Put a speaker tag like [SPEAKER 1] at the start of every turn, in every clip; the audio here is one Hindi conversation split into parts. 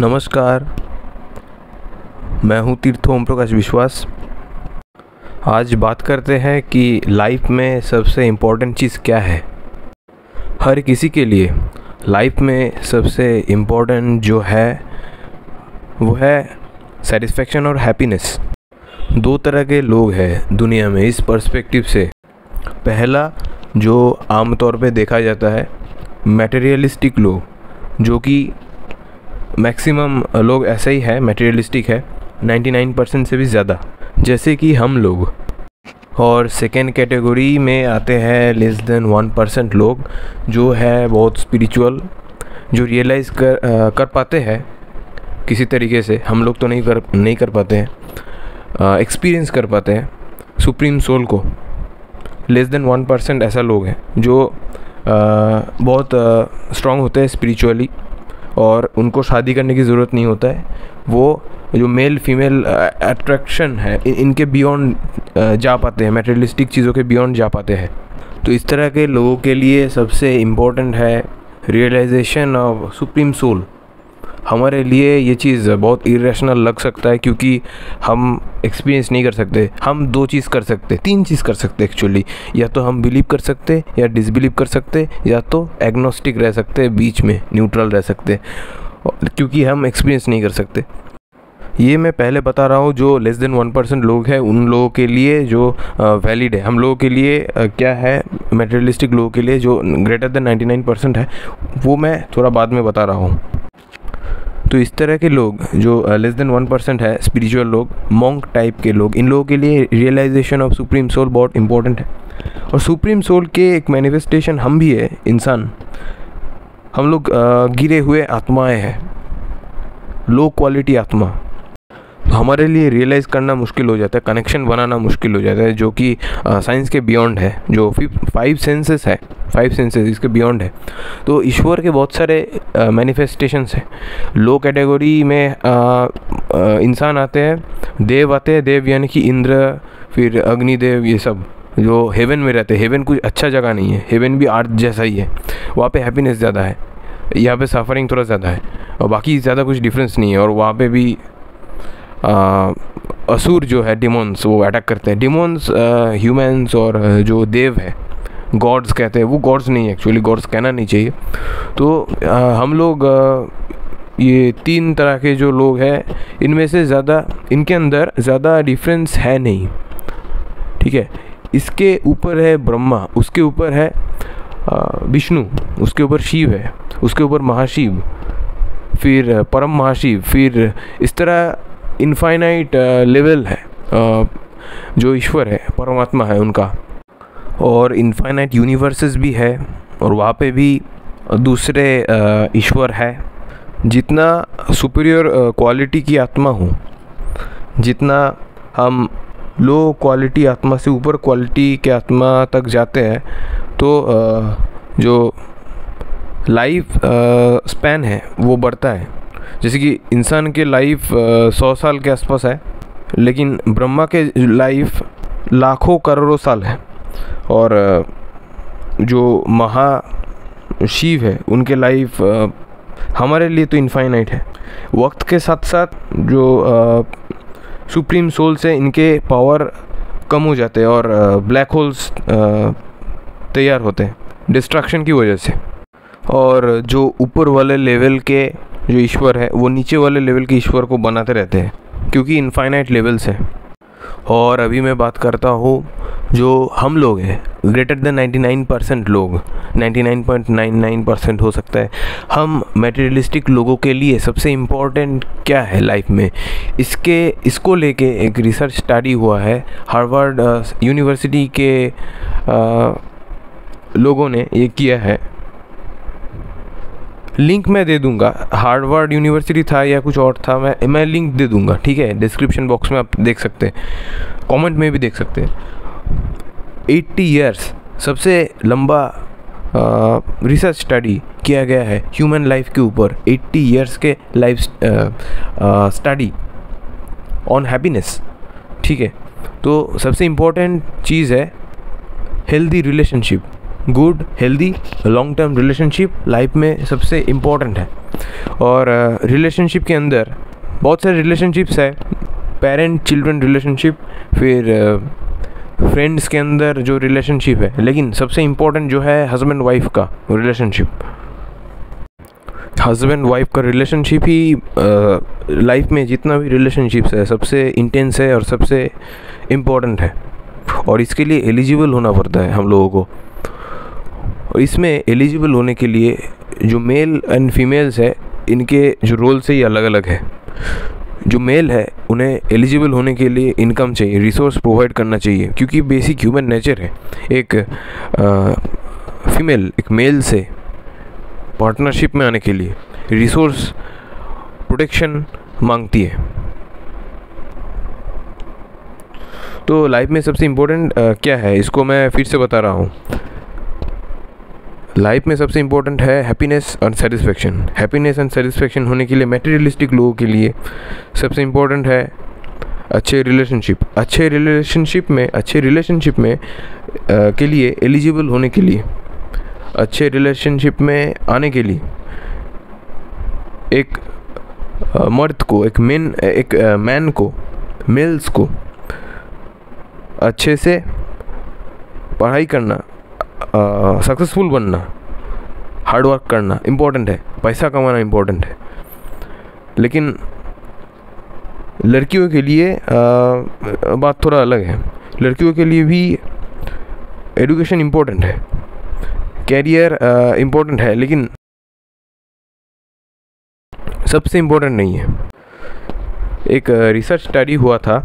[SPEAKER 1] नमस्कार। मैं हूँ तीर्थ ओम प्रकाश विश्वास। आज बात करते हैं कि लाइफ में सबसे इम्पोर्टेंट चीज़ क्या है। हर किसी के लिए लाइफ में सबसे इम्पोर्टेंट जो है, वो है सेटिस्फेक्शन और हैप्पीनेस दो तरह के लोग हैं दुनिया में इस पर्सपेक्टिव से। पहला, जो आमतौर पे देखा जाता है मटेरियलिस्टिक लोग, जो कि मैक्सिमम लोग ऐसे ही है मटेरियलिस्टिक है 99 परसेंट से भी ज़्यादा जैसे कि हम लोग। और सेकेंड कैटेगरी में आते हैं लेस देन वन परसेंट लोग जो है बहुत स्पिरिचुअल जो रियलाइज़ कर आ, कर पाते हैं किसी तरीके से हम लोग तो नहीं कर नहीं कर पाते हैं एक्सपीरियंस कर पाते हैं सुप्रीम सोल को। लेस देन वन परसेंट ऐसा लोग हैं जो आ, बहुत स्ट्रॉन्ग होते हैं स्पिरिचुअली और उनको शादी करने की ज़रूरत नहीं होता है। वो जो मेल फीमेल अट्रैक्शन है इनके बियॉन्ड जा पाते हैं मेटेरियलिस्टिक चीज़ों के बियॉन्ड जा पाते हैं। तो इस तरह के लोगों के लिए सबसे इम्पोर्टेंट है रियलाइजेशन ऑफ़ सुप्रीम सोल हमारे लिए ये चीज़ बहुत इरेशनल लग सकता है क्योंकि हम एक्सपीरियंस नहीं कर सकते। हम दो चीज़ कर सकते, तीन चीज़ कर सकते एक्चुअली या तो हम बिलीव कर सकते या डिसबिलीव कर सकते या तो एग्नोस्टिक रह सकते, बीच में न्यूट्रल रह सकते। क्योंकि हम एक्सपीरियंस नहीं कर सकते। ये मैं पहले बता रहा हूँ जो लेस देन वन परसेंट लोग हैं, उन लोगों के लिए जो वैलिड है। हम लोगों के लिए क्या है मेटेरियलिस्टिक लोगों के लिए जो greater than ninety nine percent है, वो मैं थोड़ा बाद में बता रहा हूँ। तो इस तरह के लोग, जो लेस देन वन परसेंट है स्पिरिचुअल लोग मॉन्क टाइप के लोग, इन लोगों के लिए रियलाइजेशन ऑफ़ सुप्रीम सोल बहुत इंपॉर्टेंट है। और सुप्रीम सोल के एक मैनिफेस्टेशन हम भी है, इंसान। हम लोग गिरे हुए आत्माएँ हैं। लो क्वालिटी आत्मा। हमारे लिए रियलाइज़ करना मुश्किल हो जाता है कनेक्शन बनाना मुश्किल हो जाता है, जो कि साइंस के बियॉन्ड है, जो फाइव सेंसेस है फाइव सेंसेस इसके बियॉन्ड है। तो ईश्वर के बहुत सारे मैनिफेस्टेशंस हैं। लो कैटेगरी में इंसान आते हैं, देव आते हैं, देव यानी कि इंद्र, फिर अग्निदेव, ये सब, जो हेवन में रहते हैं। हेवन कुछ अच्छा जगह नहीं है हेवन भी आर्थ जैसा ही है। वहाँ पे हैप्पीनेस ज़्यादा है, यहाँ पे सफरिंग थोड़ा ज़्यादा है, और बाकी ज़्यादा कुछ डिफरेंस नहीं है, और वहाँ पे भी असुर जो है डिमोन्स वो अटैक करते हैं। डिमोन्स ह्यूमंस और जो देव है गॉड्स कहते हैं। वो गॉड्स नहीं है एक्चुअली गॉड्स कहना नहीं चाहिए। तो आ, हम लोग आ, ये तीन तरह के जो लोग हैं इनमें से ज़्यादा इनके अंदर ज़्यादा डिफरेंस है नहीं। ठीक है? इसके ऊपर है ब्रह्मा उसके ऊपर है विष्णु उसके ऊपर शिव है उसके ऊपर महाशिव फिर परम महाशिव फिर इस तरह इनफाइनाइट लेवल है जो ईश्वर है, परमात्मा है उनका। और इनफाइनाइट यूनिवर्सेस भी है, और वहाँ पे भी दूसरे ईश्वर है। जितना सुपीरियर क्वालिटी की आत्मा हो, जितना हम लो क्वालिटी आत्मा से ऊपर क्वालिटी के आत्मा तक जाते हैं तो जो लाइफ स्पैन है, वो बढ़ता है। जैसे कि इंसान के लाइफ सौ साल के आसपास है, लेकिन ब्रह्मा के लाइफ लाखों करोड़ों साल है। और जो महा शिव है, उनके लाइफ हमारे लिए तो इनफाइनाइट है। वक्त के साथ साथ जो सुप्रीम सोल से इनके पावर कम हो जाते हैं और ब्लैक होल्स तैयार होते हैं डिस्ट्रक्शन की वजह से। और जो ऊपर वाले लेवल के जो ईश्वर है वो नीचे वाले लेवल के ईश्वर को बनाते रहते हैं क्योंकि इनफाइनाइट लेवल्स हैं। और अभी मैं बात करता हूँ जो हम लोग हैं ग्रेटर देन 99 परसेंट लोग 99.99 परसेंट हो सकता है। हम मेटेरियलिस्टिक लोगों के लिए सबसे इम्पोर्टेंट क्या है लाइफ में? इसके इसको लेके एक रिसर्च स्टडी हुआ है हार्वर्ड यूनिवर्सिटी के आ, लोगों ने ये किया है। लिंक मैं दे दूँगा। हार्डवर्ड यूनिवर्सिटी था या कुछ और था, मैं मैं लिंक दे दूँगा, ठीक है? डिस्क्रिप्शन बॉक्स में आप देख सकते हैं। कमेंट में भी देख सकते हैं। एट्टी ईयर्स सबसे लंबा रिसर्च स्टडी किया गया है ह्यूमन लाइफ के ऊपर। 80 ईयर्स के लाइफ स्टडी ऑन हैप्पीनेस ठीक है? तो सबसे इम्पोर्टेंट चीज़ है healthy relationship good healthy long term relationship life में सबसे इम्पोर्टेंट है। और रिलेशनशिप के अंदर बहुत सारे रिलेशनशिप्स है। पेरेंट चिल्ड्रन रिलेशनशिप फिर फ्रेंड्स के अंदर जो रिलेशनशिप है। लेकिन सबसे इम्पोर्टेंट जो है हस्बैंड वाइफ का रिलेशनशिप हस्बैंड वाइफ का रिलेशनशिप ही लाइफ में जितना भी रिलेशनशिप्स है, सबसे इंटेंस है और सबसे इम्पोर्टेंट है। और इसके लिए एलिजिबल होना पड़ता है हम लोगों को। और इसमें एलिजिबल होने के लिए जो मेल एंड फीमेल्स है इनके जो रोल से ही अलग अलग है। जो मेल है उन्हें एलिजिबल होने के लिए इनकम चाहिए रिसोर्स प्रोवाइड करना चाहिए क्योंकि बेसिक ह्यूमन नेचर है। एक आ, फीमेल एक मेल से पार्टनरशिप में आने के लिए रिसोर्स प्रोटेक्शन मांगती है। तो लाइफ में सबसे इम्पोर्टेंट क्या है? इसको मैं फिर से बता रहा हूँ। लाइफ में सबसे इम्पोर्टेंट है हैप्पीनेस और सेटिस्फेक्शन हैप्पीनेस एंड सेटिस्फेक्शन होने के लिए मेटेरियलिस्टिक लोगों के लिए सबसे इम्पोर्टेंट है अच्छे रिलेशनशिप अच्छे रिलेशनशिप में अच्छे रिलेशनशिप में आ, के लिए एलिजिबल होने के लिए अच्छे रिलेशनशिप में आने के लिए एक आ, मर्द को एक मेन एक मैन को मेल्स को अच्छे से पढ़ाई करना सक्सेसफुल बनना हार्ड वर्क करना इम्पोर्टेंट है पैसा कमाना इम्पोर्टेंट है। लेकिन लड़कियों के लिए आ, बात थोड़ा अलग है। लड़कियों के लिए भी एडुकेशन इम्पोर्टेंट है। कैरियर इम्पोर्टेंट है लेकिन सबसे इम्पोर्टेंट नहीं है। एक रिसर्च स्टडी हुआ था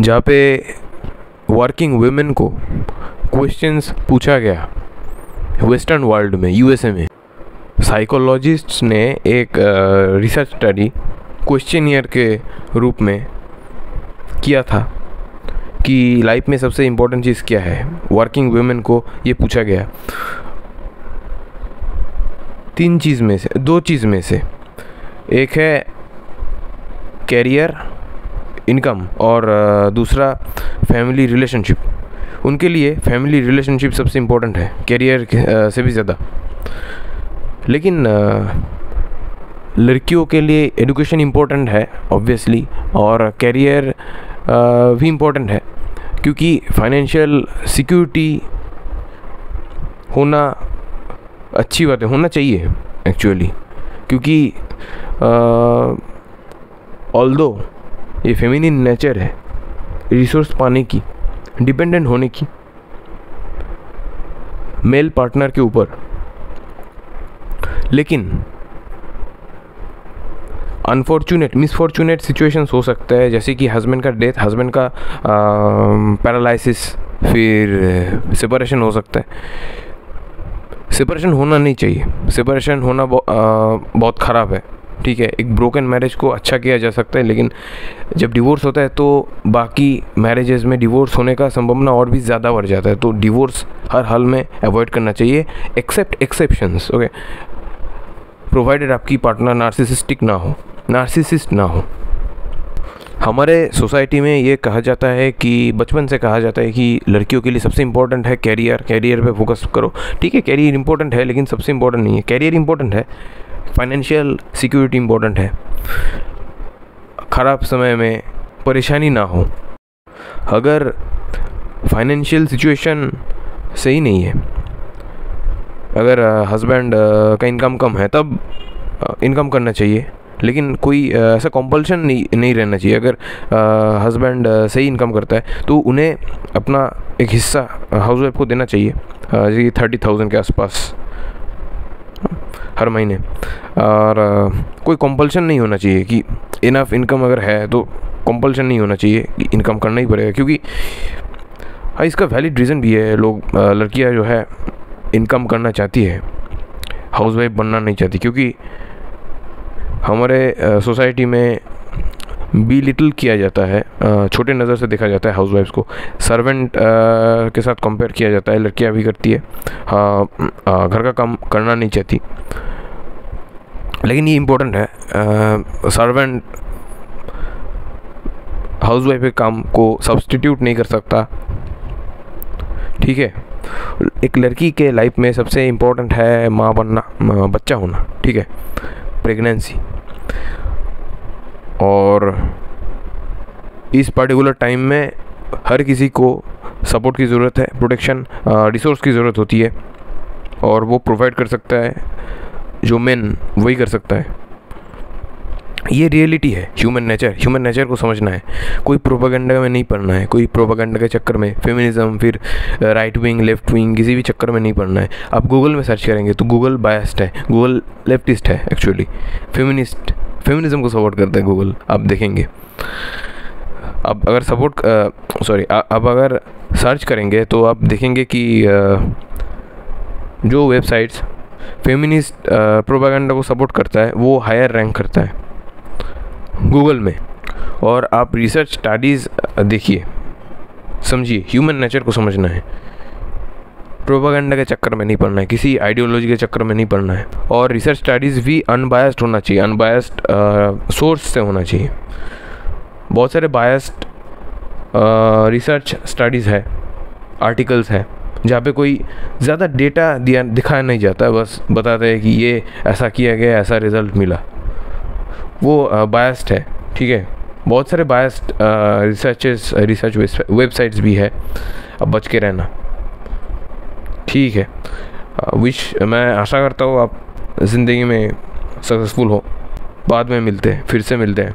[SPEAKER 1] जहाँ पे वर्किंग वुमेन को क्वेश्चंस पूछा गया वेस्टर्न वर्ल्ड में यूएसए में। साइकोलॉजिस्ट्स ने एक रिसर्च स्टडी क्वेश्चन ईयर के रूप में किया था कि लाइफ में सबसे इम्पोर्टेंट चीज़ क्या है। वर्किंग वुमेन को ये पूछा गया। तीन चीज़ में से, दो चीज़ में से। एक है कैरियर इनकम और दूसरा फैमिली रिलेशनशिप उनके लिए फैमिली रिलेशनशिप सबसे इम्पोर्टेंट है कैरियर से भी ज़्यादा। लेकिन लड़कियों के लिए एडुकेशन इम्पोर्टेंट है ऑब्वियसली और कैरियर भी इम्पोर्टेंट है, क्योंकि फाइनेंशियल सिक्योरिटी होना अच्छी बात है, होना चाहिए एक्चुअली क्योंकि ऑल दो ये फेमिनिन नेचर है रिसोर्स पाने की डिपेंडेंट होने की। मेल पार्टनर के ऊपर। लेकिन अनफॉर्चुनेट मिसफॉर्चुनेट सिचुएशंस हो सकता है, जैसे कि हस्बैंड का डेथ हस्बैंड का पैरालिसिस फिर सेपरेशन हो सकता है। सेपरेशन होना नहीं चाहिए। सेपरेशन होना बहुत ख़राब है। ठीक है, एक ब्रोकन मैरिज को अच्छा किया जा सकता है, लेकिन जब डिवोर्स होता है तो बाकी मैरिजेज में डिवोर्स होने का संभावना और भी ज़्यादा बढ़ जाता है। तो डिवोर्स हर हाल में अवॉइड करना चाहिए एक्सेप्ट एक्सेप्शंस ओके प्रोवाइडेड आपकी पार्टनर नार्सिसिस्टिक ना हो नार्सिसिस्ट ना हो। हमारे सोसाइटी में ये कहा जाता है कि, बचपन से कहा जाता है कि लड़कियों के लिए सबसे इम्पोर्टेंट है कैरियर कैरियर पे फोकस करो। ठीक है कैरियर इंपॉर्टेंट है, लेकिन सबसे इम्पोर्टेंट नहीं है। कैरियर इंपॉर्टेंट है फाइनेंशियल सिक्योरिटी इम्पोर्टेंट है। ख़राब समय में परेशानी ना हो। अगर फाइनेंशियल सिचुएशन सही नहीं है, अगर हस्बैंड का इनकम कम है, तब इनकम करना चाहिए। लेकिन कोई ऐसा कॉम्पल्शन नहीं नहीं रहना चाहिए। अगर हस्बैंड सही इनकम करता है तो उन्हें अपना एक हिस्सा हाउस वाइफ को देना चाहिए जी थर्टी थाउज़ेंड के आसपास। हर महीने। और कोई कंपल्शन नहीं होना चाहिए कि इनफ इनकम अगर है तो कंपल्शन नहीं होना चाहिए कि इनकम करना ही पड़ेगा। क्योंकि हाँ इसका वैलिड रीज़न भी है। लोग लड़कियाँ जो है इनकम करना चाहती है। हाउस वाइफ बनना नहीं चाहती। क्योंकि हमारे सोसाइटी में बी लिटिल किया जाता है। छोटे नज़र से देखा जाता है हाउस वाइफ्स को सर्वेंट के साथ कंपेयर किया जाता है। लड़कियाँ भी करती है। हाँ घर का काम करना नहीं चाहती। लेकिन ये इम्पोर्टेंट है। सर्वेंट हाउस वाइफ के काम को सब्सटीट्यूट नहीं कर सकता। ठीक है? एक लड़की के लाइफ में सबसे इम्पोर्टेंट है माँ बनना बच्चा होना। ठीक है? प्रेगनेंसी और इस पर्टिकुलर टाइम में हर किसी को सपोर्ट की ज़रूरत है प्रोटेक्शन रिसोर्स की ज़रूरत होती है। और वो प्रोवाइड कर सकता है। जो मेन वही कर सकता है। ये रियलिटी है ह्यूमन नेचर ह्यूमन नेचर को समझना है। कोई प्रोपागेंडा में नहीं पढ़ना है कोई प्रोपागेंडा के चक्कर में फेमिनिज्म फिर राइट विंग लेफ़्ट विंग किसी भी चक्कर में नहीं पढ़ना है। आप गूगल में सर्च करेंगे तो गूगल बायस्ड है गूगल लेफ्टिस्ट है एक्चुअली फेमिनिस्ट फेमिनिज्म को सपोर्ट करता है गूगल आप देखेंगे। अब अगर सपोर्ट सॉरी अब अगर सर्च करेंगे तो आप देखेंगे कि आ, जो वेबसाइट्स फेमिनिस्ट प्रोपागेंडा को सपोर्ट करता है, वो हायर रैंक करता है। गूगल में। और आप रिसर्च स्टडीज़ देखिए। समझिए ह्यूमन नेचर को समझना है। प्रोपागेंडा के चक्कर में नहीं पढ़ना है, किसी आइडियोलॉजी के चक्कर में नहीं पढ़ना है। और रिसर्च स्टडीज़ भी अनबायस्ड होना चाहिए अनबायस्ड सोर्स से होना चाहिए। बहुत सारे बायस्ड रिसर्च स्टडीज़ है आर्टिकल्स है। जहाँ पे कोई ज़्यादा डेटा दिया, दिखाया नहीं जाता, बस बताते हैं कि ये ऐसा किया गया, ऐसा रिज़ल्ट मिला। वो बायस्ड है, ठीक है? बहुत सारे बायस्ड रिसर्चेस रिसर्च वेबसाइट्स भी है। अब बच के रहना। ठीक है। विश मैं आशा करता हूँ आप ज़िंदगी में सक्सेसफुल हो। बाद में मिलते हैं, फिर से मिलते हैं।